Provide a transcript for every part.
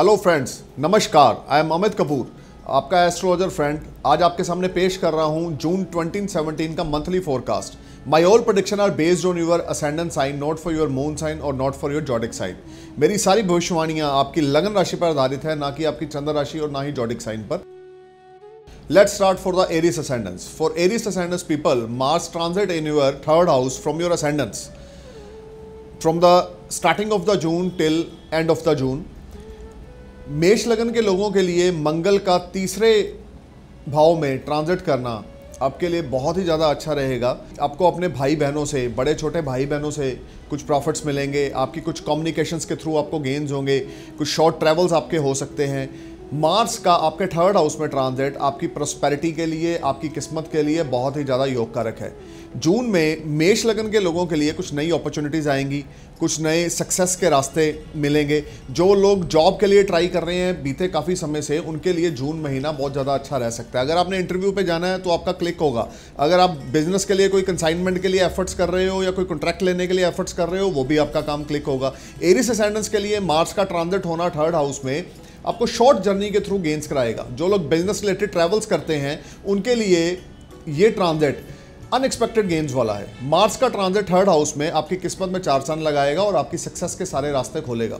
Hello friends नमस्कार I am Amit Kapoor आपका astrologer friend आज आपके सामने पेश कर रहा हूँ जून 2017 का monthly forecast my all prediction are based on your ascendant sign not for your moon sign और not for your zodiac sign मेरी सारी भविष्यवाणियाँ आपकी लगन राशि पर आधारित है ना कि आपकी चंद्र राशि और ना ही जॉडिक साइन पर Let's start for the Aries ascendants. For Aries ascendants people, Mars transit in your third house from your ascendants. From the starting of the June till end of the June. मेष लगन के लोगों के लिए मंगल का तीसरे भाव में ट्रांजिट करना आपके लिए बहुत ही ज़्यादा अच्छा रहेगा। आपको अपने भाई बहनों से, बड़े छोटे भाई बहनों से कुछ प्रॉफिट्स मिलेंगे, आपकी कुछ कम्युनिकेशंस के थ्रू आपको गेंस होंगे, कुछ शॉर्ट ट्रैवल्स आपके हो सकते हैं। मार्स का आपके थर्ड हाउस में ट्रांजिट आपकी प्रोस्पेरिटी के लिए, आपकी किस्मत के लिए बहुत ही ज़्यादा योग कारक है। जून में मेष लगन के लोगों के लिए कुछ नई अपॉर्चुनिटीज़ आएँगी, कुछ नए सक्सेस के रास्ते मिलेंगे। जो लोग जॉब के लिए ट्राई कर रहे हैं, बीते काफ़ी समय से उनके लिए जून महीना बहुत ज़्यादा अच्छा रह सकता है। अगर आपने इंटरव्यू पे जाना है तो आपका क्लिक होगा। अगर आप बिज़नेस के लिए कोई कंसाइनमेंट के लिए एफर्ट्स कर रहे हो या कोई कॉन्ट्रैक्ट लेने के लिए एफर्ट्स कर रहे हो, वो भी आपका काम क्लिक होगा। एरिस असेंडेंस के लिए मार्च का ट्रांजिट होना थर्ड हाउस में आपको शॉर्ट जर्नी के थ्रू गेंस कराएगा। जो लोग बिज़नेस रिलेटेड ट्रैवल्स करते हैं, उनके लिए ये ट्रांजिट अनएक्सपेक्टेड गेम्स वाला है। मार्स का ट्रांजिट थर्ड हाउस में आपकी किस्मत में चार चाँद लगाएगा और आपकी सक्सेस के सारे रास्ते खोलेगा।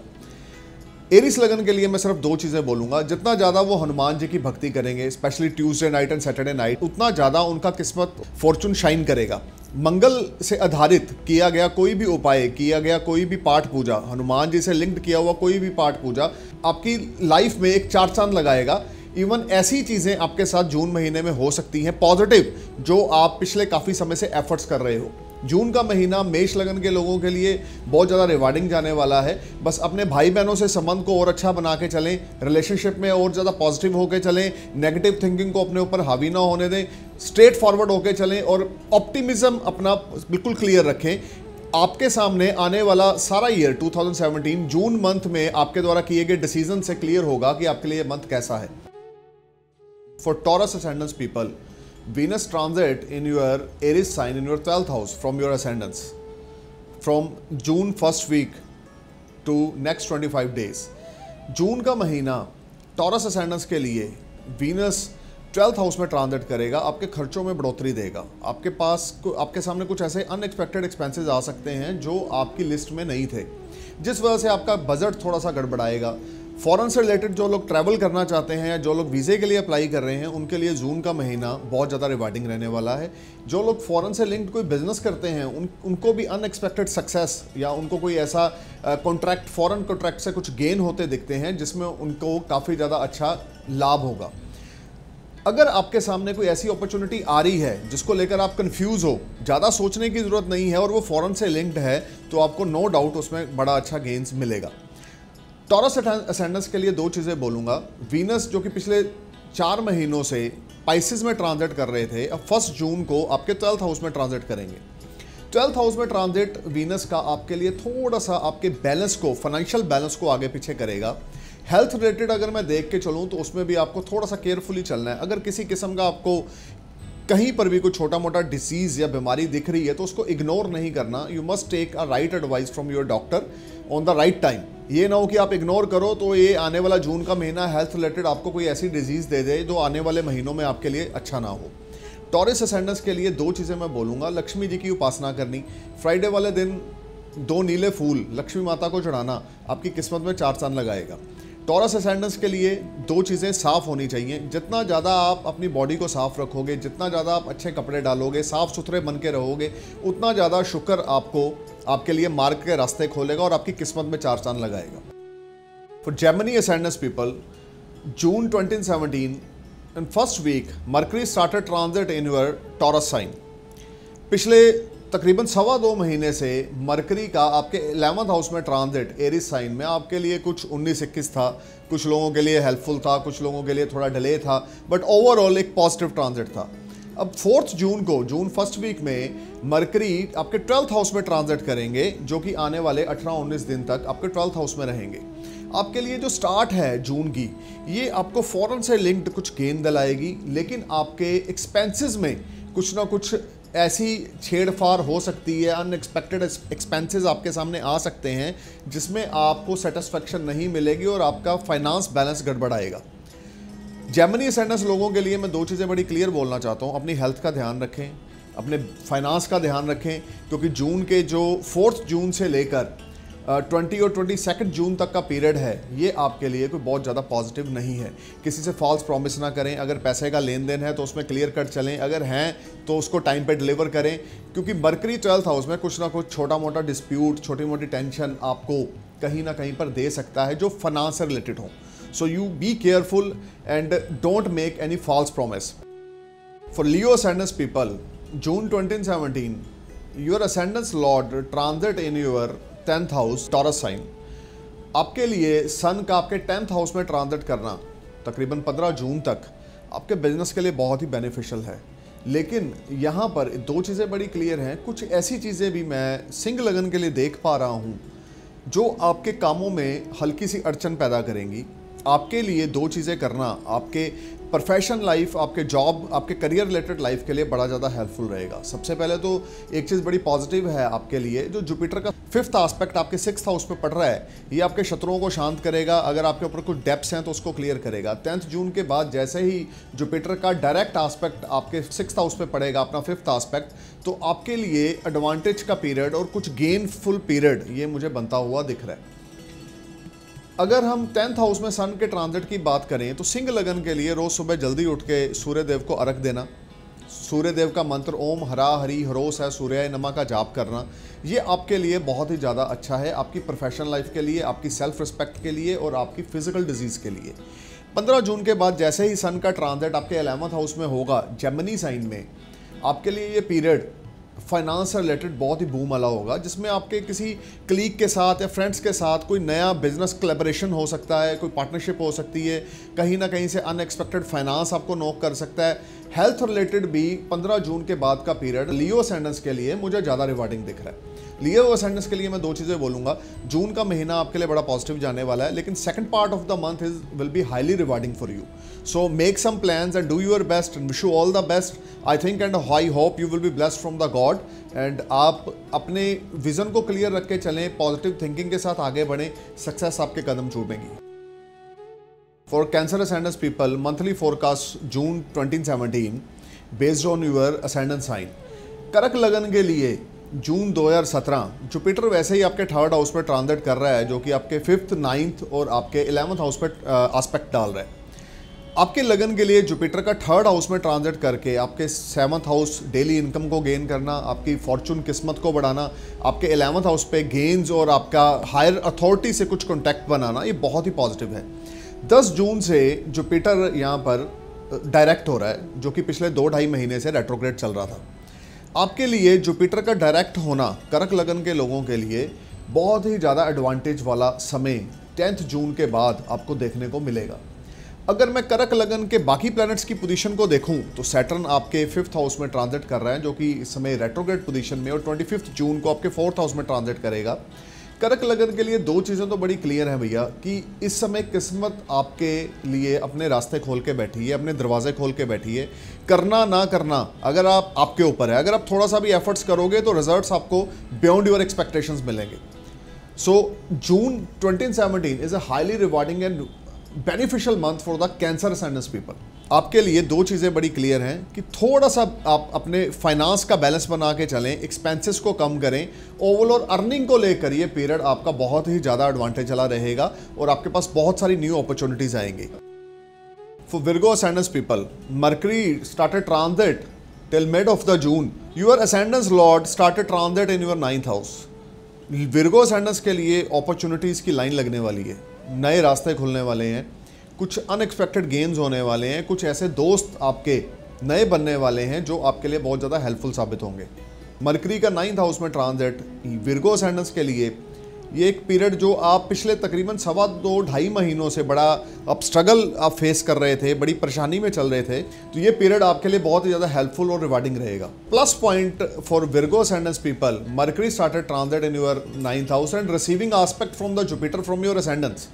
एरिस लगन के लिए मैं सिर्फ़ दो चीज़ें बोलूँगा। जितना ज़्यादा वो हनुमान जी की भक्ति करेंगे specially Tuesday night and Saturday night उतना ज़्यादा उनका किस्मत फॉर्चून शाइन करेगा। मंगल से आधारित किया गया कोई भी उपाय, किया गया कोई भी पाठ पूजा, हनुमान जी से लिंक्ड किया हुआ कोई भी पाठ पूजा, आपकी लाइफ में एक चार चाँद लगाएगा। इवन ऐसी चीज़ें आपके साथ जून महीने में हो सकती हैं पॉजिटिव जो आप पिछले काफ़ी समय से एफर्ट्स कर रहे हो। जून का महीना मेष लगन के लोगों के लिए बहुत ज़्यादा रिवार्डिंग जाने वाला है। बस अपने भाई बहनों से संबंध को और अच्छा बना के चलें रिलेशनशिप में और ज़्यादा पॉजिटिव होकर चलें नेगेटिव थिंकिंग को अपने ऊपर हावी ना होने दें स्ट्रेट फॉरवर्ड होकर चलें और ऑप्टिमिज्म अपना बिल्कुल क्लियर रखें। आपके सामने आने वाला सारा ईयर 2017 जून मंथ में आपके द्वारा किए गए डिसीज़न से क्लियर होगा कि आपके लिए मंथ कैसा है। Taurus ascendants people Venus transit in your Aries sign in your 12th house from your ascendants from June first week to next 25 days. जून का महीना टॉरस असेंडेंस के लिए वीनस ट्वेल्थ हाउस में ट्रांजिट करेगा, आपके खर्चों में बढ़ोतरी देगा आपके पास आपके सामने कुछ ऐसे अनएक्सपेक्टेड एक्सपेंसेस आ सकते हैं जो आपकी लिस्ट में नहीं थे जिस वजह से आपका बजट थोड़ा सा गड़बड़ाएगा फ़ॉरन से रिलेटेड जो लोग ट्रैवल करना चाहते हैं या जो लोग वीज़े के लिए अप्लाई कर रहे हैं, उनके लिए जून का महीना बहुत ज़्यादा रिवार्डिंग रहने वाला है। जो लोग फ़ॉरन से लिंक्ड कोई बिज़नेस करते हैं, उन, उनको भी अनएक्सपेक्टेड सक्सेस या उनको कोई ऐसा कॉन्ट्रैक्ट फ़ॉरन कॉन्ट्रैक्ट से कुछ गेन होते दिखते हैं, जिसमें उनको काफ़ी ज़्यादा अच्छा लाभ होगा। अगर आपके सामने कोई ऐसी अपॉर्चुनिटी आ रही है, जिसको लेकर आप कंफ्यूज हो, ज़्यादा सोचने की ज़रूरत नहीं है और वो फ़ॉरन से लिंक्ड है तो आपको नो डाउट उसमें बड़ा अच्छा गेंस मिलेगा। टॉरस असेंडेंस के लिए दो चीज़ें बोलूँगा। वीनस जो कि पिछले चार महीनों से पाइसिस में ट्रांजिट कर रहे थे, अब फ़र्स्ट जून को आपके ट्वेल्थ हाउस में ट्रांजिट करेंगे। ट्वेल्थ हाउस में ट्रांजिट वीनस का आपके लिए थोड़ा सा आपके बैलेंस को फाइनेंशियल बैलेंस को आगे पीछे करेगा। हेल्थ रिलेटेड अगर मैं देख के चलूँ तो उसमें भी आपको थोड़ा सा केयरफुली चलना है। अगर किसी किस्म का आपको कहीं पर भी कोई छोटा मोटा डिसीज़ या बीमारी दिख रही है तो उसको इग्नोर नहीं करना। You must take a right advice from your doctor on the right time ये ना हो कि आप इग्नोर करो तो ये आने वाला जून का महीना हेल्थ रिलेटेड आपको कोई ऐसी डिज़ीज़ दे दे जो आने वाले महीनों में आपके लिए अच्छा ना हो। टॉरिस असेंडेंस के लिए दो चीज़ें मैं बोलूँगा, लक्ष्मी जी की उपासना करनी। फ्राइडे वाले दिन दो नीले फूल, लक्ष्मी माता को चढ़ाना आपकी किस्मत में चार चाँद लगाएगा। टॉरस असेंडेंस के लिए दो चीज़ें साफ़ होनी चाहिए। जितना ज़्यादा आप अपनी बॉडी को साफ़ रखोगे, जितना ज़्यादा आप अच्छे कपड़े डालोगे, साफ़ सुथरे बन के रहोगे, उतना ज़्यादा शुक्र आपको आपके लिए मार्ग के रास्ते खोलेगा और आपकी किस्मत में चार चाँद लगाएगा। For Gemini ascendance people June twenty seventeen in first week Mercury started transit in your Taurus sign पिछले तकरीबन सवा दो महीने से मरकरी का आपके एलेवंथ हाउस में ट्रांजिट, एरिस साइन में आपके लिए कुछ उन्नीस इक्कीस था। कुछ लोगों के लिए हेल्पफुल था, कुछ लोगों के लिए थोड़ा डिले था बट ओवरऑल एक पॉजिटिव ट्रांजिट था। अब फोर्थ जून को, जून फ़र्स्ट वीक में मरकरी आपके ट्वेल्थ हाउस में ट्रांजिट करेंगे, जो कि आने वाले 18-19 दिन तक आपके ट्वेल्थ हाउस में रहेंगे। आपके लिए जो स्टार्ट है जून की, ये आपको फॉरन से लिंक्ड कुछ गेंद दिलाएगी, लेकिन आपके एक्सपेंसेस में कुछ ना कुछ ऐसी छेड़फाड़ हो सकती है अनएक्सपेक्टेड एक्सपेंसेस आपके सामने आ सकते हैं, जिसमें आपको सेटिस्फेक्शन नहीं मिलेगी और आपका फाइनेंस बैलेंस गड़बड़ाएगा। जैमनी असेंडेंस लोगों के लिए मैं दो चीज़ें बड़ी क्लियर बोलना चाहता हूँ। अपनी हेल्थ का ध्यान रखें, अपने फाइनेंस का ध्यान रखें, क्योंकि जून के जो फोर्थ जून से लेकर ट्वेंटी और ट्वेंटी सेकेंड जून तक का पीरियड है। ये आपके लिए कोई बहुत ज़्यादा पॉजिटिव नहीं है। किसी से फॉल्स प्रॉमिस ना करें। अगर पैसे का लेन देन है तो उसमें क्लियर कट चलें। अगर हैं तो उसको टाइम पे डिलीवर करें। क्योंकि बर्करी ट्वेल्थ हाउस में कुछ ना कुछ छोटा मोटा डिस्प्यूट छोटी मोटी टेंशन आपको कहीं ना कहीं पर दे सकता है, जो फाइनेंस से रिलेटेड हो। So you be careful and don't make any false promise for Leo ascendants people June twenty seventeen your ascendance lord transit in your tenth house Taurus sign. आपके लिए सन का आपके टेंथ हाउस में transit करना तकरीबन 15 जून तक आपके बिज़नेस के लिए बहुत ही बेनिफिशियल है। लेकिन यहाँ पर दो चीज़ें बड़ी क्लियर हैं। कुछ ऐसी चीज़ें भी मैं सिंह लगन के लिए देख पा रहा हूँ, जो आपके कामों में हल्की सी अड़चन पैदा करेंगी। आपके लिए दो चीज़ें करना, आपके प्रोफेशन लाइफ आपके जॉब आपके करियर रिलेटेड लाइफ के लिए बड़ा ज़्यादा हेल्पफुल रहेगा। सबसे पहले तो एक चीज़ बड़ी पॉजिटिव है आपके लिए, जो जुपिटर का फिफ्थ आस्पेक्ट आपके सिक्स हाउस पे पड़ रहा है, ये आपके शत्रुओं को शांत करेगा, अगर आपके ऊपर कुछ डेप्स हैं तो उसको क्लियर करेगा। टेंथ जून के बाद जैसे ही जुपिटर का डायरेक्ट आस्पेक्ट आपके सिक्स हाउस पे पड़ेगा, अपना फिफ्थ आस्पेक्ट तो आपके लिए एडवांटेज का पीरियड और कुछ गेनफुल पीरियड ये मुझे बनता हुआ दिख रहा है। अगर हम टेंथ हाउस में सन के ट्रांजिट की बात करें तो सिंह लगन के लिए रोज़ सुबह जल्दी उठ के सूर्य देव को अर्घ देना सूर्य देव का मंत्र ओम हरा हरी हरोस है सूर्य नमा का जाप करना, ये आपके लिए बहुत ही ज़्यादा अच्छा है, आपकी प्रोफेशनल लाइफ के लिए, आपकी सेल्फ रिस्पेक्ट के लिए और आपकी फ़िज़िकल डिज़ीज़ के लिए। पंद्रह जून के बाद जैसे ही सन का ट्रांजिट आपके अलेवंथ हाउस में होगा जेमनी साइन में, आपके लिए ये पीरियड फाइनेंस से रिलेटेड बहुत ही बूम वाला होगा, जिसमें आपके किसी क्लीग के साथ या फ्रेंड्स के साथ कोई नया बिज़नेस कलेबरेशन हो सकता है, कोई पार्टनरशिप हो सकती है, कहीं ना कहीं से अनएक्सपेक्टेड फाइनेंस आपको नोक कर सकता है। हेल्थ रिलेटेड भी 15 जून के बाद का पीरियड लियो सेंडेंस के लिए मुझे ज़्यादा रिवार्डिंग दिख रहा है। लियो असेंडेंस के लिए मैं दो चीज़ें बोलूँगा। जून का महीना आपके लिए बड़ा पॉजिटिव जाने वाला है, लेकिन second part of the month is will be highly rewarding for you so make some plans and do your best and wish you all the best I think and I hope you will be blessed from the God and आप अपने vision को clear रख के चलें positive thinking के साथ आगे बढ़ें सक्सेस आपके कदम चूमेंगी। For cancer ascendance people monthly forecast June 2017 based on your ascendance sign करक लगन के लिए जून 2017 जुपिटर वैसे ही आपके थर्ड हाउस पर ट्रांजिट कर रहा है, जो कि आपके फिफ्थ, नाइन्थ और आपके इलेवंथ हाउस पर आस्पेक्ट डाल रहा है। आपके लगन के लिए जुपिटर का थर्ड हाउस में ट्रांजिट करके आपके सेवन्थ हाउस डेली इनकम को गेन करना, आपकी फॉर्चून किस्मत को बढ़ाना, आपके एलेवंथ हाउस पे गेन्स और आपका हायर अथॉरिटी से कुछ कॉन्टैक्ट बनाना, ये बहुत ही पॉजिटिव है। 10 जून से जुपिटर यहाँ पर डायरेक्ट हो रहा है, जो कि पिछले दो ढाई महीने से रेट्रोग्रेड चल रहा था। आपके लिए जुपिटर का डायरेक्ट होना करक लगन के लोगों के लिए बहुत ही ज़्यादा एडवांटेज वाला समय टेंथ जून के बाद आपको देखने को मिलेगा। अगर मैं करक लगन के बाकी प्लैनेट्स की पोजीशन को देखूँ तो सैटर्न आपके फिफ्थ हाउस में ट्रांजिट कर रहे हैं, जो कि इस समय रेट्रोग्रेड पोजीशन में और ट्वेंटी जून को आपके फोर्थ हाउस में ट्रांजिट करेगा। करक लगन के लिए दो चीज़ें तो बड़ी क्लियर हैं भैया, कि इस समय किस्मत आपके लिए अपने रास्ते खोल के बैठी है, अपने दरवाजे खोल के बैठी है। करना ना करना, अगर आप, आपके ऊपर है, अगर आप थोड़ा सा भी एफर्ट्स करोगे तो रिजल्ट्स आपको बियॉन्ड योर एक्सपेक्टेशंस मिलेंगे। So June 2017 is a highly rewarding and beneficial month for the cancer ascendance people आपके लिए दो चीज़ें बड़ी क्लियर हैं कि थोड़ा सा आप अपने फाइनेंस का बैलेंस बना के चलें एक्सपेंसेस को कम करें ओवरऑल अर्निंग को लेकर ये पीरियड आपका बहुत ही ज़्यादा एडवांटेज चला रहेगा और आपके पास बहुत सारी न्यू अपॉर्चुनिटीज़ आएँगी। For Virgo ascendance people Mercury started transit till mid of the June your ascendance lord started transit in your ninth house Virgo ascendance के लिए अपॉर्चुनिटीज़ की लाइन लगने वाली है। नए रास्ते खुलने वाले हैं। कुछ अनएक्सपेक्टेड गेम्स होने वाले हैं, कुछ ऐसे दोस्त आपके नए बनने वाले हैं जो आपके लिए बहुत ज़्यादा हेल्पफुल साबित होंगे। मरकरी का नाइन्थ हाउस में ट्रांजिट विरगो सैंडल्स के लिए, ये एक पीरियड जो आप पिछले तकरीबन सवा दो, ढाई महीनों से बड़ा आप स्ट्रगल आप फेस कर रहे थे, बड़ी परेशानी में चल रहे थे तो ये पीरियड आपके लिए बहुत ही ज़्यादा हेल्पफुल और रिवार्डिंग रहेगा। Plus point for Virgo ascendance people Mercury started transit in your ninth house and receiving aspect from the Jupiter from your ascendance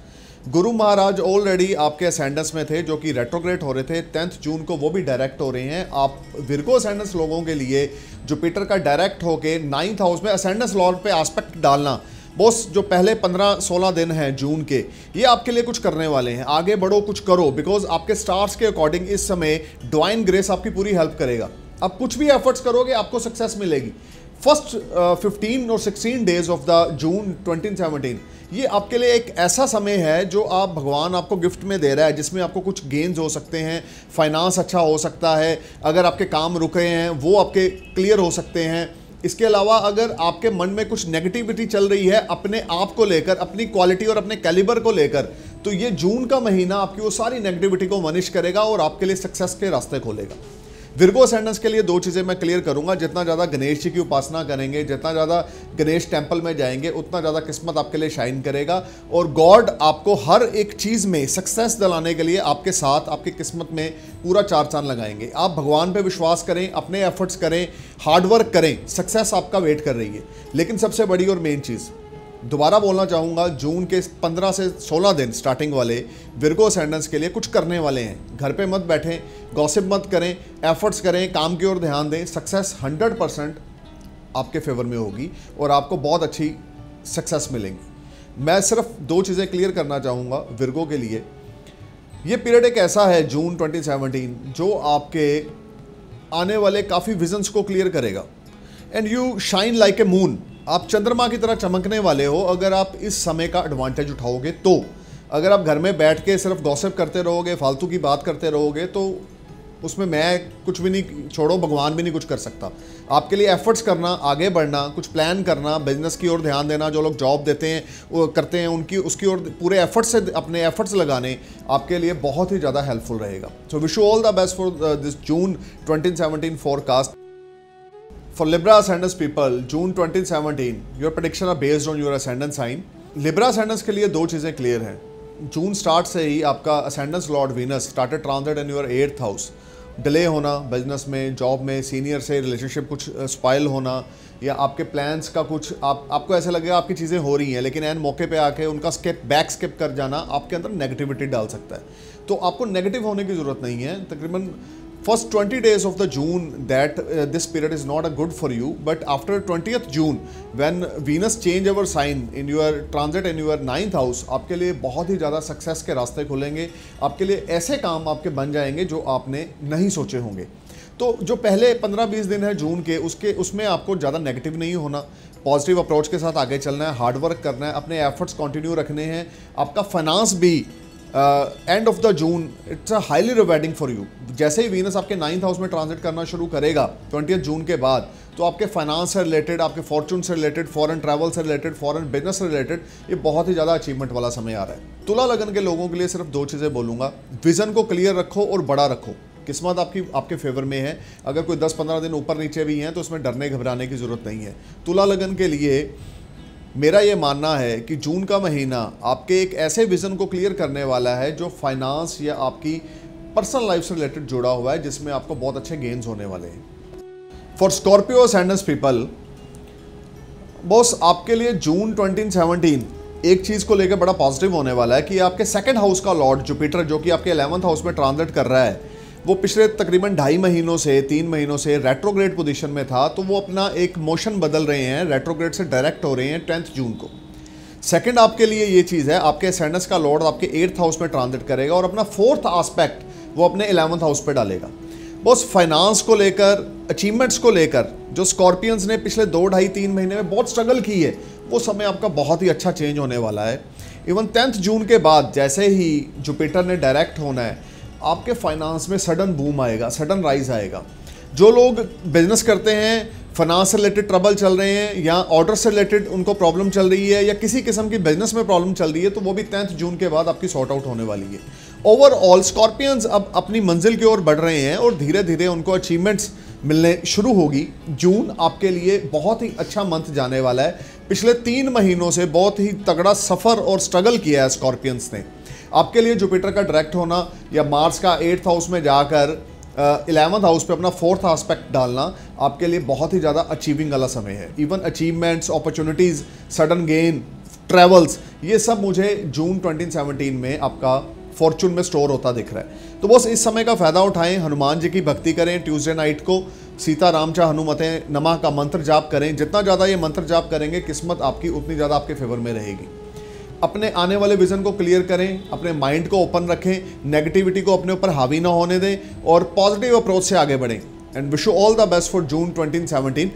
गुरु महाराज ऑलरेडी आपके असेंडेंस में थे, जो कि रेट्रोग्रेट हो रहे थे टेंथ जून को वो भी डायरेक्ट हो रहे हैं। आप विर्गो असेंडेंस लोगों के लिए जुपिटर का डायरेक्ट होके नाइन्थ हाउस में असेंडेंस लॉर्ड पे एस्पेक्ट डालना बॉस जो पहले 15-16 दिन हैं जून के, ये आपके लिए कुछ करने वाले हैं। आगे बढ़ो, कुछ करो बिकॉज़ आपके स्टार्स के अकॉर्डिंग इस समय डिवाइन ग्रेस आपकी पूरी हेल्प करेगा। आप कुछ भी एफर्ट्स करोगे, आपको सक्सेस मिलेगी। फ़र्स्ट फिफ्टीन और sixteen days of the June twenty seventeen ये आपके लिए एक ऐसा समय है जो आप भगवान आपको गिफ्ट में दे रहा है, जिसमें आपको कुछ गेंस हो सकते हैं फाइनेंस अच्छा हो सकता है, अगर आपके काम रुके हैं, वो आपके क्लियर हो सकते हैं। इसके अलावा अगर आपके मन में कुछ नेगेटिविटी चल रही है अपने आप को लेकर, अपनी क्वालिटी और अपने कैलिबर को लेकर तो ये जून का महीना आपकी वो सारी नेगेटिविटी को मनिश करेगा और आपके लिए सक्सेस के रास्ते खोलेगा। विर्गो असेंडेंस के लिए दो चीज़ें मैं क्लियर करूँगा। जितना ज़्यादा गणेश जी की उपासना करेंगे, जितना ज़्यादा गणेश टेंपल में जाएँगे, उतना ज़्यादा किस्मत आपके लिए शाइन करेगा। और गॉड आपको हर एक चीज़ में सक्सेस दिलाने के लिए आपके साथ, आपकी किस्मत में पूरा चार चाँद लगाएँगे। आप भगवान पर विश्वास करें, अपने एफर्ट्स करें हार्डवर्क करें सक्सेस आपका वेट कर रही है। लेकिन सबसे बड़ी और मेन चीज़ दोबारा बोलना चाहूँगा, जून के 15 से 16 दिन स्टार्टिंग वाले विर्गो सेंडेंस के लिए कुछ करने वाले हैं। घर पे मत बैठें गॉसिप मत करें एफर्ट्स करें, काम की ओर ध्यान दें। सक्सेस 100 परसेंट आपके फेवर में होगी और आपको बहुत अच्छी सक्सेस मिलेंगी। मैं सिर्फ़ दो चीज़ें क्लियर करना चाहूँगा विरगो के लिए। ये पीरियड एक ऐसा है, जून 2017 जो आपके आने वाले काफ़ी विजन्स को क्लियर करेगा। And you shine like a moon आप चंद्रमा की तरह चमकने वाले हो, अगर आप इस समय का एडवांटेज उठाओगे तो। अगर आप घर में बैठ के सिर्फ़ गॉसिप करते रहोगे, फालतू की बात करते रहोगे तो उसमें मैं कुछ भी नहीं, छोड़ो, भगवान भी नहीं कुछ कर सकता। आपके लिए एफर्ट्स करना, आगे बढ़ना, कुछ प्लान करना बिज़नेस की ओर ध्यान देना, जो लोग जॉब देते हैं, वो करते हैं, उनकी, उसकी ओर पूरे एफर्ट्स से, अपने एफर्ट्स लगाने आपके लिए बहुत ही ज़्यादा हेल्पफुल रहेगा। So wish you all the best for this June twenty seventeen forecast For Libra ascendants people, June 2017, your prediction are based on your ascendant sign. Libra ascendants के लिए दो चीज़ें क्लियर हैं। जून स्टार्ट से ही आपका ascendance lord Venus started transit in your eighth house delay होना business में जॉब में सीनियर से रिलेशनशिप कुछ स्पाइल होना या आपके प्लान्स का कुछ आप आपको ऐसा लगेगा आपकी चीज़ें हो रही हैं लेकिन एन मौके पे आके उनका स्किप बैक स्किप कर जाना आपके अंदर नेगेटिविटी डाल सकता है। तो आपको नेगेटिव होने की ज़रूरत नहीं है। तकरीबन first 20 days of the June that uh, this period is not a good for you but after 20th June when Venus change our sign in your transit in ninth house आपके लिए बहुत ही ज़्यादा सक्सेस के रास्ते खुलेंगे आपके लिए ऐसे काम आपके बन जाएँगे जो आपने नहीं सोचे होंगे। तो जो पहले 15-20 दिन है जून के उसके उसमें आपको ज़्यादा नेगेटिव नहीं होना। पॉजिटिव अप्रोच के साथ आगे चलना है हार्डवर्क करना है अपने एफर्ट्स कंटिन्यू रखने हैं। आपका फाइनेंस भी end of the June it's a highly rewarding for you जैसे ही वीनस आपके नाइन्थ हाउस में ट्रांजिट करना शुरू करेगा ट्वेंटी जून के बाद तो आपके फाइनेंस से रिलेटेड आपके फॉर्चून से रिलेटेड फॉरेन ट्रैवल से रिलेटेड फॉरेन बिज़नेस से रिलेटेड ये बहुत ही ज़्यादा अचीवमेंट वाला समय आ रहा है। तुला लगन के लोगों के लिए सिर्फ़ दो चीज़ें बोलूँगा। विजन को क्लियर रखो और बड़ा रखो। किस्मत आपकी, आपके फेवर में है। अगर कोई 10-15 दिन ऊपर नीचे भी हैं तो उसमें डरने, घबराने की ज़रूरत नहीं है। तुला लगन के लिए मेरा ये मानना है कि जून का महीना आपके एक ऐसे विज़न को क्लियर करने वाला है जो फाइनेंस या आपकी पर्सनल लाइफ से रिलेटेड जुड़ा हुआ है, जिसमें आपको बहुत अच्छे गेंस होने वाले हैं। For Scorpio ascendants people boss आपके लिए जून 2017 एक चीज़ को लेकर बड़ा पॉजिटिव होने वाला है कि आपके सेकेंड हाउस का लॉर्ड जुपिटर जो कि आपके इलेवंथ हाउस में ट्रांजिट कर रहा है वो पिछले तकरीबन ढाई महीनों से, तीन महीनों से रेट्रोग्रेड पोजीशन में था तो वो अपना एक मोशन बदल रहे हैं रेट्रोग्रेड से डायरेक्ट हो रहे हैं टेंथ जून को। सेकंड आपके लिए ये चीज़ है, आपके सेंडस का लॉर्ड आपके एट्थ हाउस में ट्रांजिट करेगा और अपना फोर्थ आस्पेक्ट वो अपने एलेवंथ हाउस पर डालेगा। बस फाइनेंस को लेकर अचीवमेंट्स को लेकर, जो स्कॉर्पियंस ने पिछले दो ढाई तीन महीने में बहुत स्ट्रगल की है, वो समय आपका बहुत ही अच्छा चेंज होने वाला है। इवन टेंथ जून के बाद जैसे ही जुपिटर ने डायरेक्ट होना है आपके फाइनेंस में सडन बूम आएगा सडन राइज आएगा। जो लोग बिज़नेस करते हैं फाइनेंस से रिलेटेड ट्रबल चल रहे हैं, या ऑर्डर से रिलेटेड उनको प्रॉब्लम चल रही है, या किसी किस्म की बिज़नेस में प्रॉब्लम चल रही है तो वो भी टेंथ जून के बाद आपकी सॉर्ट आउट होने वाली है। ओवरऑल स्कॉर्पियंस अब अपनी मंजिल की ओर बढ़ रहे हैं और धीरे धीरे उनको अचीवमेंट्स मिलने शुरू होगी। जून आपके लिए बहुत ही अच्छा मंथ जाने वाला है। पिछले तीन महीनों से बहुत ही तगड़ा सफ़र और स्ट्रगल किया है स्कॉर्पियंस ने। आपके लिए जुपिटर का डायरेक्ट होना या मार्स का एट्थ हाउस में जाकर इलेवंथ हाउस पे अपना फोर्थ आस्पेक्ट डालना आपके लिए बहुत ही ज़्यादा अचीविंग वाला समय है। Even achievements opportunities sudden gain travels ये सब मुझे जून 2017 में आपका फॉर्चून में स्टोर होता दिख रहा है। तो बस इस समय का फ़ायदा उठाएँ, हनुमान जी की भक्ति करें ट्यूसडे नाइट को सीता राम चा हनुमते, नमा का मंत्र जाप करें। जितना ज़्यादा ये मंत्र जाप करेंगे, किस्मत आपकी उतनी ज़्यादा आपके फेवर में रहेगी। अपने आने वाले विजन को क्लियर करें, अपने माइंड को ओपन रखें नेगेटिविटी को अपने ऊपर हावी ना होने दें और पॉजिटिव अप्रोच से आगे बढ़ें। And wish all the best for June 2017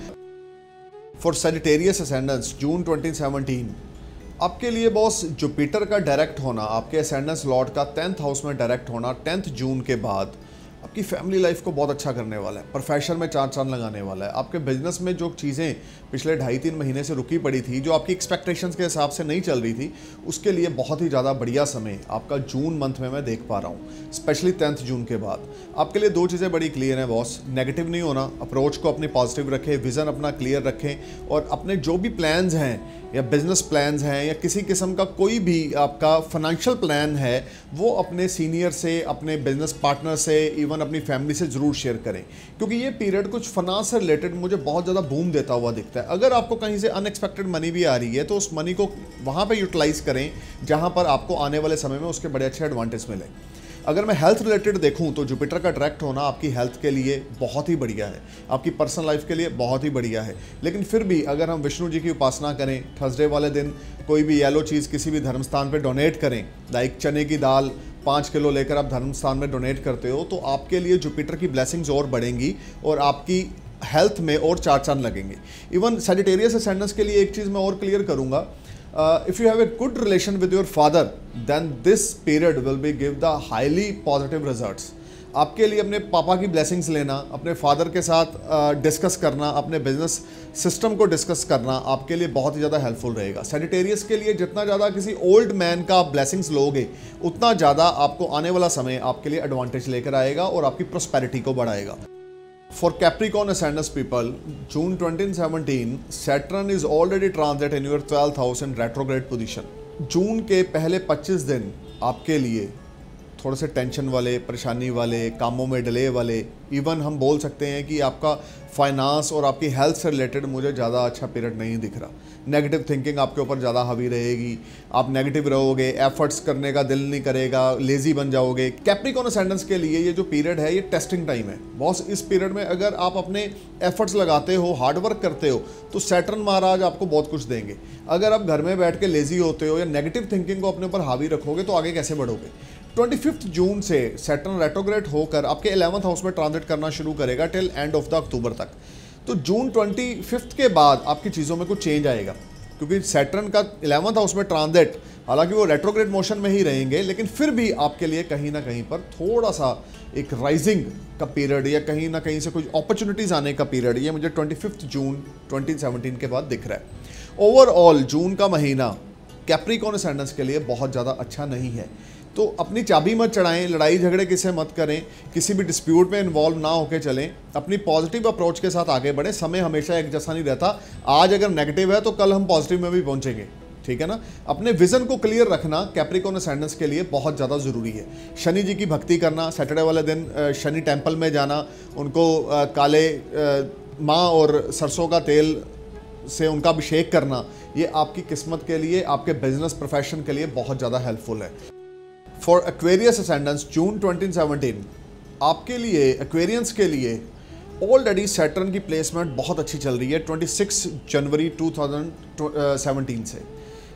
for Sagittarius ascendance June 2017 आपके लिए बॉस जुपिटर का डायरेक्ट होना, आपके असेंडेंस लॉर्ड का टेंथ हाउस में डायरेक्ट होना टेंथ जून के बाद। आपकी फैमिली लाइफ को बहुत अच्छा करने वाला है प्रोफेशन में चार चाँद लगाने वाला है। आपके बिज़नेस में जो चीज़ें पिछले ढाई तीन महीने से रुकी पड़ी थी, जो आपकी एक्सपेक्टेशंस के हिसाब से नहीं चल रही थी, उसके लिए बहुत ही ज़्यादा बढ़िया समय आपका जून मंथ में मैं देख पा रहा हूँ स्पेशली टेंथ जून के बाद। आपके लिए दो चीज़ें बड़ी क्लियर हैं बॉस नेगेटिव नहीं होना अप्रोच को अपनी पॉजिटिव रखें विज़न अपना क्लियर रखें, और अपने जो भी प्लान्स हैं, या बिज़नेस प्लान्स हैं, या किसी किस्म का कोई भी आपका फाइनेंशियल प्लान है, वो अपने सीनियर से, अपने बिज़नेस पार्टनर से इवन अपनी फैमिली से ज़रूर शेयर करें। क्योंकि ये पीरियड कुछ फाइनेंस से रिलेटेड मुझे बहुत ज़्यादा बूम देता हुआ दिखता है। अगर आपको कहीं से अनएक्सपेक्टेड मनी भी आ रही है तो उस मनी को वहाँ पर यूटिलाइज़ करें, जहाँ पर आपको आने वाले समय में उसके बड़े अच्छे एडवांटेज मिले। अगर मैं हेल्थ रिलेटेड देखूँ तो जुपिटर का डायरेक्ट होना आपकी हेल्थ के लिए बहुत ही बढ़िया है। आपकी पर्सनल लाइफ के लिए बहुत ही बढ़िया है। लेकिन फिर भी अगर हम विष्णु जी की उपासना करें थर्सडे वाले दिन कोई भी येलो चीज़ किसी भी धर्म स्थान पर डोनेट करें लाइक चने की दाल पाँच किलो लेकर आप धर्म स्थान में डोनेट करते हो तो आपके लिए जुपिटर की ब्लेसिंग्स और बढ़ेंगी और आपकी हेल्थ में और चार चाँद लगेंगे। इवन सेजिटेरियस असेंडेंस के लिए एक चीज़ मैं और क्लियर करूँगा। If you have a good relation with your father then this period will be give the highly positive results. आपके लिए अपने पापा की ब्लेसिंग्स लेना अपने फादर के साथ डिस्कस करना अपने बिज़नेस सिस्टम को डिस्कस करना आपके लिए बहुत ही ज़्यादा हेल्पफुल रहेगा सैनिटेरियस के लिए जितना ज़्यादा किसी ओल्ड मैन का आप ब्लेसिंग्स लोगे उतना ज़्यादा आपको आने वाला समय आपके लिए एडवांटेज लेकर आएगा और आपकी प्रोस्पेरिटी को बढ़ाएगा For Capricorn Ascendant people, June 2017, Saturn is already transit in your 12th house in retrograde position. जून के पहले 25 दिन आपके लिए थोड़े से टेंशन वाले, परेशानी वाले, कामों में डिले वाले इवन हम बोल सकते हैं कि आपका फाइनेंस और आपकी हेल्थ से रिलेटेड मुझे ज़्यादा अच्छा पीरियड नहीं दिख रहा। नेगेटिव थिंकिंग आपके ऊपर ज़्यादा हावी रहेगी। आप नेगेटिव रहोगे एफर्ट्स करने का दिल नहीं करेगा लेज़ी बन जाओगे। कैप्रिकॉन असेंडेंस के लिए ये जो पीरियड है, ये टेस्टिंग टाइम है। बॉस इस पीरियड में अगर आप अपने एफर्ट्स लगाते हो हार्डवर्क करते हो तो सैटर्न महाराज आपको बहुत कुछ देंगे। अगर आप घर में बैठ के लेज़ी होते हो या नेगेटिव थिंकिंग को अपने ऊपर हावी रखोगे तो आगे कैसे बढ़ोगे? ट्वेंटी फिफ्थ जून से सैटर्न रेटोग्रेट होकर आपके एलेवंथ हाउस में ट्रांजिट करना शुरू करेगा till end of the October तक। तो जून ट्वेंटी फिफ्थ के बाद आपकी चीज़ों में कुछ चेंज आएगा। क्योंकि सैटर्न का इलेवंथ हाउस में ट्रांजिट हालाँकि वो रेट्रोग्रेड मोशन में ही रहेंगे, लेकिन फिर भी आपके लिए कहीं ना कहीं पर थोड़ा सा एक राइजिंग का पीरियड या कहीं ना कहीं से कुछ अपॉर्चुनिटीज़ आने का पीरियड ये मुझे twenty fifth June twenty seventeen के बाद दिख रहा है। ओवरऑल जून का महीना कैप्रिकॉन सैंडस के लिए बहुत ज़्यादा अच्छा नहीं है। तो अपनी चाबी मत चढ़ाएँ, लड़ाई झगड़े किसे मत करें, किसी भी डिस्प्यूट में इन्वॉल्व ना होकर चलें, अपनी पॉजिटिव अप्रोच के साथ आगे बढ़ें, समय हमेशा एक जैसा नहीं रहता। आज अगर नेगेटिव है तो कल हम पॉजिटिव में भी पहुँचेंगे, ठीक है ना? अपने विजन को क्लियर रखना कैप्रिकॉन असेंडेंस के लिए बहुत ज़्यादा ज़रूरी है। शनि जी की भक्ति करना सैटरडे वाले दिन शनि टेंपल में जाना, उनको काले माँ और सरसों का तेल से उनका अभिषेक करना, ये आपकी किस्मत के लिए, आपके बिज़नेस प्रोफेशन के लिए बहुत ज़्यादा हेल्पफुल है। फॉर एक्वेरियस असेंडेंस जून 2017 आपके लिए एक्वेरियंस के लिए ऑलरेडी सैटर्न की प्लेसमेंट बहुत अच्छी चल रही है 26 जनवरी 2017 से।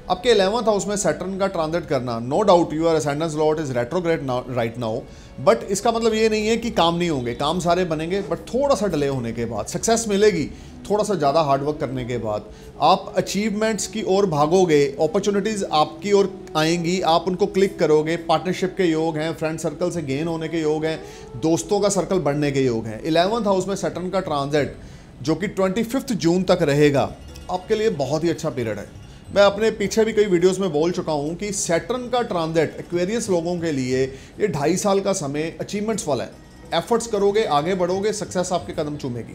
आपके एलेवंथ हाउस में सैटर्न का ट्रांजिट करना no doubt your ascendance lord is retrograde right now but इसका मतलब ये नहीं है कि काम नहीं होंगे, काम सारे बनेंगे बट थोड़ा सा डिले होने के बाद सक्सेस मिलेगी थोड़ा सा ज़्यादा हार्डवर्क करने के बाद, आप अचीवमेंट्स की ओर भागोगे अपॉर्चुनिटीज़ आपकी ओर आएँगी, आप उनको क्लिक करोगे पार्टनरशिप के योग हैं फ्रेंड सर्कल से गेन होने के योग हैं, दोस्तों का सर्कल बढ़ने के योग हैं। इलेवंथ हाउस में सटन का ट्रांजिट जो कि ट्वेंटी जून तक रहेगा, आपके लिए बहुत ही अच्छा पीरियड है। मैं अपने पीछे भी कई वीडियोस में बोल चुका हूँ कि सैटर्न का ट्रांजिट एक्वेरियस लोगों के लिए ये ढाई साल का समय अचीवमेंट्स वाला है। एफर्ट्स करोगे, आगे बढ़ोगे सक्सेस आपके कदम चूमेगी।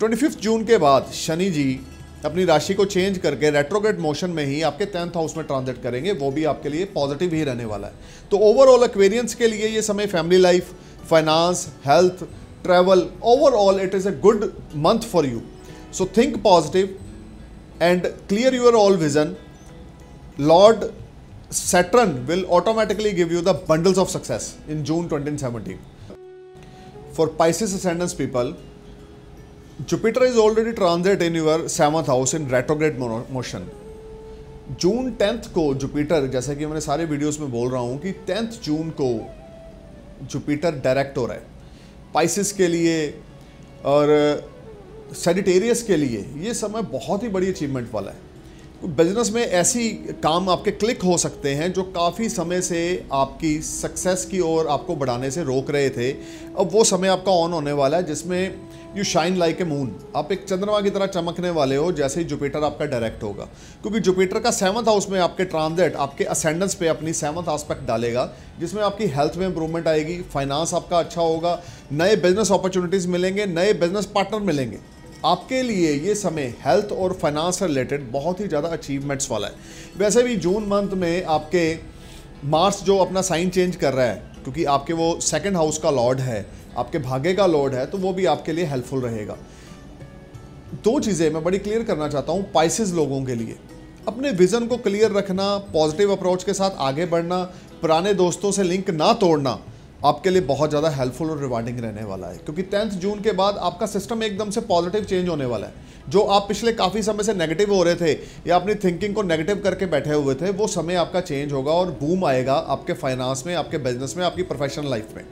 ट्वेंटी जून के बाद शनि जी अपनी राशि को चेंज करके रेट्रोगेट मोशन में ही आपके टेंथ हाउस में ट्रांजिट करेंगे, वो भी आपके लिए पॉजिटिव ही रहने वाला है। तो ओवरऑल एक्वेरियंस के लिए ये समय family life finance health travel overall it is a good month for you so think positive and clear your all vision Lord Saturn will automatically give you the bundles of success in June 2017. For Pisces ascendants people, Jupiter is already transit in your seventh house in retrograde motion. June tenth को Jupiter जैसा कि मैंने सारे videos में बोल रहा हूँ कि टेंथ जून को जुपिटर डायरेक्ट हो रहा है पाइसिस के लिए और सेडिटेरियस के लिए ये समय बहुत ही बड़ी अचीवमेंट वाला है। बिज़नेस में ऐसी काम आपके क्लिक हो सकते हैं जो काफ़ी समय से आपकी सक्सेस की ओर आपको बढ़ाने से रोक रहे थे। अब वो समय आपका ऑन होने वाला है जिसमें you shine like a moon आप एक चंद्रमा की तरह चमकने वाले हो, जैसे ही जुपिटर आपका डायरेक्ट होगा। क्योंकि जुपिटर का सेवंथ हाउस में आपके ट्रांजेट आपके असेंडेंस पे अपनी सेवंथ आस्पेक्ट डालेगा, जिसमें आपकी हेल्थ में इंप्रूवमेंट आएगी फाइनेंस आपका अच्छा होगा, नए बिज़नेस अपॉर्चुनिटीज़ मिलेंगे, नए बिज़नेस पार्टनर मिलेंगे। आपके लिए ये समय हेल्थ और फाइनेंस रिलेटेड बहुत ही ज़्यादा अचीवमेंट्स वाला है। वैसे भी जून मंथ में आपके मार्स जो अपना साइन चेंज कर रहा है, क्योंकि आपके वो सेकंड हाउस का लॉर्ड है, आपके भाग्य का लॉर्ड है तो वो भी आपके लिए हेल्पफुल रहेगा। दो चीज़ें मैं बड़ी क्लियर करना चाहता हूँ पाइसिस लोगों के लिए। अपने विज़न को क्लियर रखना पॉजिटिव अप्रोच के साथ आगे बढ़ना, पुराने दोस्तों से लिंक ना तोड़ना आपके लिए बहुत ज़्यादा हेल्पफुल और रिवार्डिंग रहने वाला है। क्योंकि टेंथ जून के बाद आपका सिस्टम एकदम से पॉजिटिव चेंज होने वाला है। जो आप पिछले काफ़ी समय से नेगेटिव हो रहे थे या अपनी थिंकिंग को नेगेटिव करके बैठे हुए थे, वो समय आपका चेंज होगा और बूम आएगा आपके फाइनेंस में, आपके बिज़नेस में, आपकी प्रोफेशनल लाइफ में।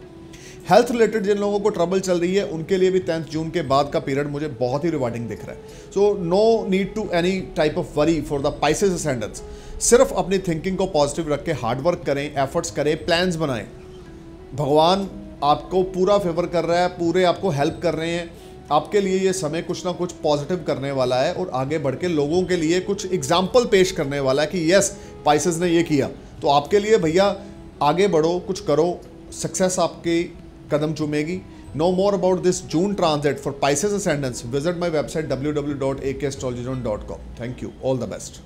हेल्थ रिलेटेड जिन लोगों को ट्रबल चल रही है, उनके लिए भी टेंथ जून के बाद का पीरियड मुझे बहुत ही रिवार्डिंग दिख रहा है। So no need to any type of worry for the Pisces ascendants सिर्फ़ अपनी थिंकिंग को पॉजिटिव रख के हार्डवर्क करें एफर्ट्स करें प्लान्स बनाएँ। भगवान आपको पूरा फेवर कर रहा है, पूरे आपको हेल्प कर रहे हैं। आपके लिए ये समय कुछ ना कुछ पॉजिटिव करने वाला है और आगे बढ़ के लोगों के लिए कुछ एग्ज़ाम्पल पेश करने वाला है कि यस पाइसेस ने ये किया। तो आपके लिए भैया, आगे बढ़ो, कुछ करो सक्सेस आपकी कदम चूमेगी। Know more about this June transit for Pisces ascendance visit my website W W dot A K astrology dot com thank you all the best